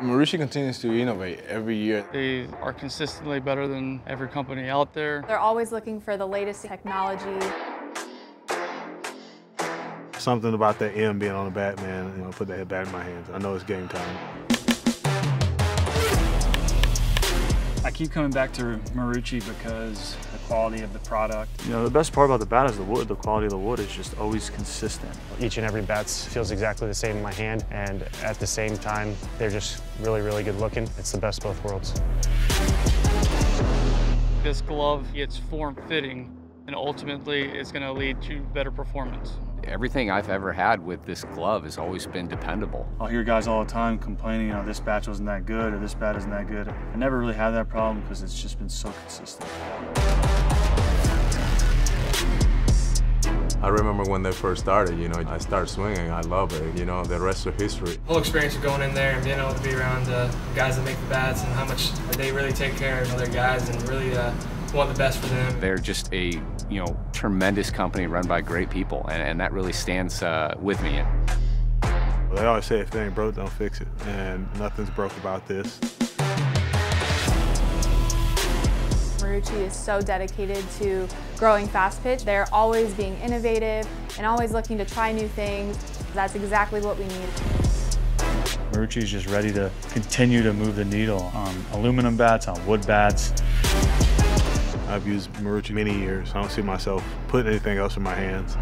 Marucci continues to innovate every year. They are consistently better than every company out there. They're always looking for the latest technology. Something about that M being on the bat, man, you know, put that bat in my hands. I know it's game time. Keep coming back to Marucci because the quality of the product. You know, the best part about the bat is the wood. The quality of the wood is just always consistent. Each and every bat feels exactly the same in my hand, and at the same time, they're just really, really good looking. It's the best of both worlds. This glove, it's form-fitting, and ultimately it's going to lead to better performance. Everything I've ever had with this glove has always been dependable. I'll hear guys all the time complaining, you know, this bat wasn't that good or this bat isn't that good. I never really had that problem because it's just been so consistent. I remember when they first started, you know, I started swinging, I love it, you know, the rest of history. The whole experience of going in there and being able to be around uh, guys that make the bats and how much they really take care of other guys and really uh, want the best for them. They're just a, you know, tremendous company run by great people, and, and that really stands uh, with me. They always say if it ain't broke, don't fix it, and nothing's broke about this. Marucci is so dedicated to growing fast pitch. They're always being innovative and always looking to try new things. That's exactly what we need. Marucci is just ready to continue to move the needle on aluminum bats, on wood bats. I've used Marucci many years. I don't see myself putting anything else in my hands.